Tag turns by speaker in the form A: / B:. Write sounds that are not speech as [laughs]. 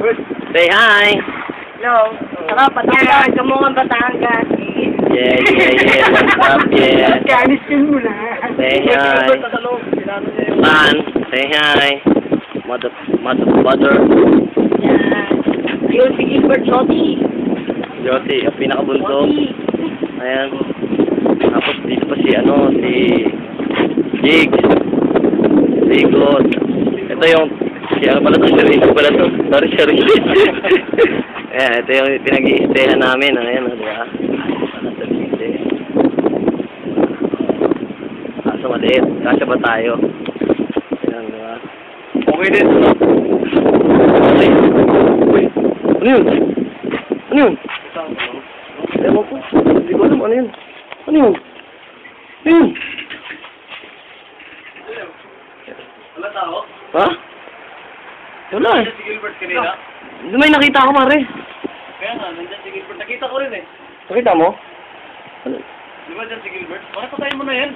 A: Say hi.
B: No. Saka Batangas, Kamungan Batangas.
A: Yeah, yeah, yeah. What's up, yeah.
B: Kanisin mo na.
A: Say hi. Man, say hi. Mother, mother, mother.
B: Yan. Yun si Gilbert Loti.
A: Josie, ang pinakabunso.
B: Loti.
A: Ayan. Tapos dito pa si ano, si Jigs. Sigot. Ito yung, si ano pala to, si Riz pala to. Sorry, sorry. Ayan, [laughs] ito yung pinag-i-stayan namin. Ayan, o, di ba? Ano sa Cavite. Kaso maliit. Kasya ba tayo? Ayan, di ba? Okay din. Okay. Ano yun? Ano yun? Ewan ko. Hindi ko alam ano yun. Ano yun? Ano yun?
C: Wala tao?
A: Ha? Wala eh.
C: Si Gilbert kanina.
A: May nakita ako pare.
C: Kaya nga, nandiyan si Gilbert. Nakita ko rin eh.
A: Nakita mo? Ano?
C: Di ba dyan si Gilbert? Bakit patayin mo na yan?